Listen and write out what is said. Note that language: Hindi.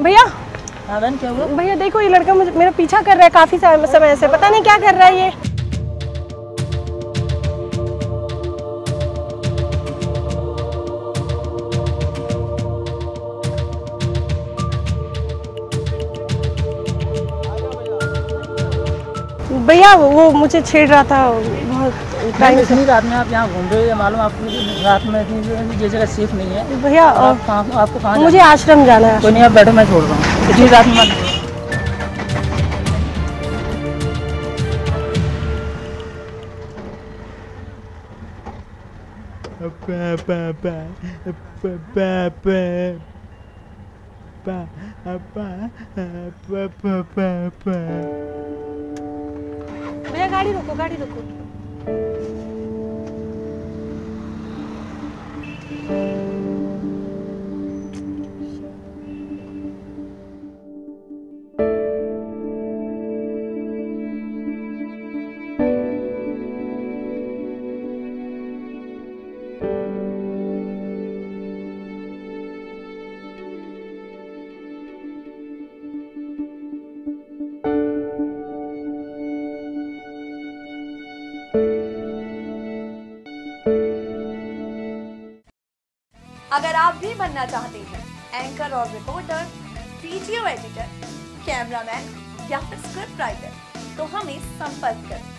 भैया भैया देखो ये लड़का मुझे मेरा पीछा कर रहा है काफ़ी समय से पता नहीं क्या कर रहा है ये। भैया वो मुझे छेड़ रहा था बहुत टाइम से इतनी रात में आप यहाँ घूम रहे हो ये मालूम आपको रात में इतनी ये जगह सेफ़ नहीं है भैया तो आप आपको कहाँ मुझे आश्रम जाना है कोई नहीं आप बैठो मैं छोड़ रहा हूँ इतनी रात में गाड़ी रोको गाड़ी रोको। अगर आप भी बनना चाहते हैं एंकर और रिपोर्टर वीडियो एडिटर कैमरामैन या फिर स्क्रिप्ट राइटर तो हमें संपर्क करें।